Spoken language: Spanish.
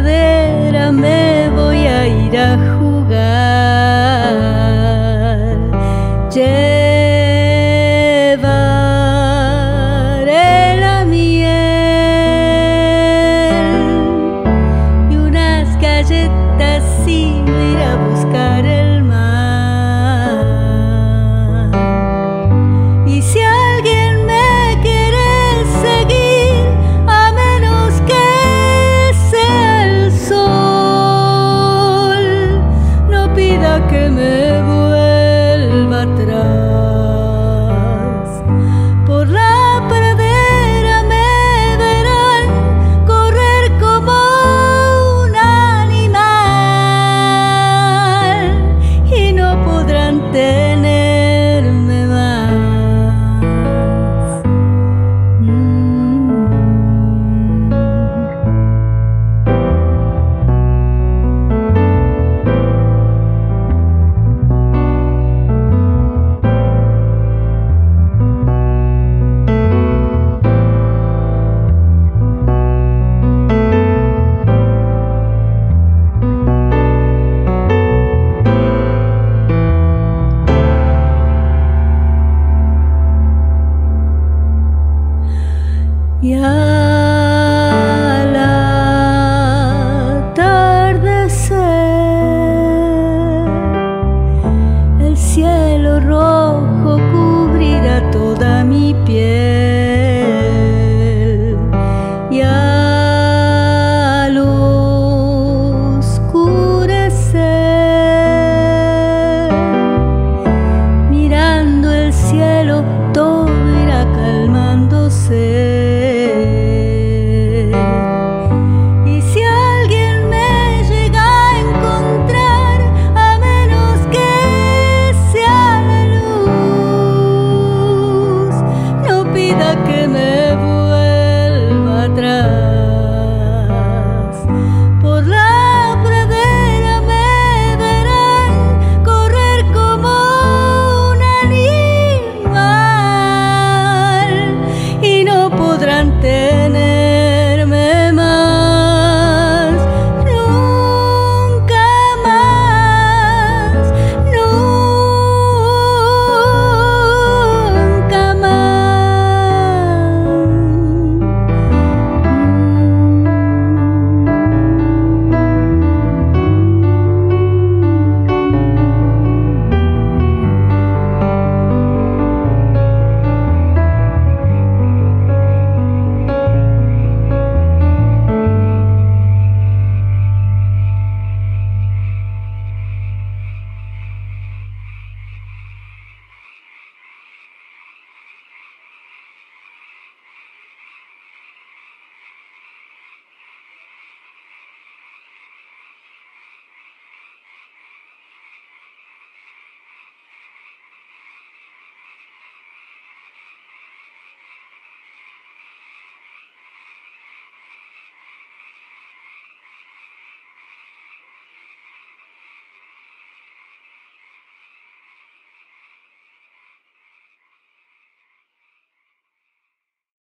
me voy a ir a jugar. Llevaré la miel y unas galletas y me iré a buscar el Yeah.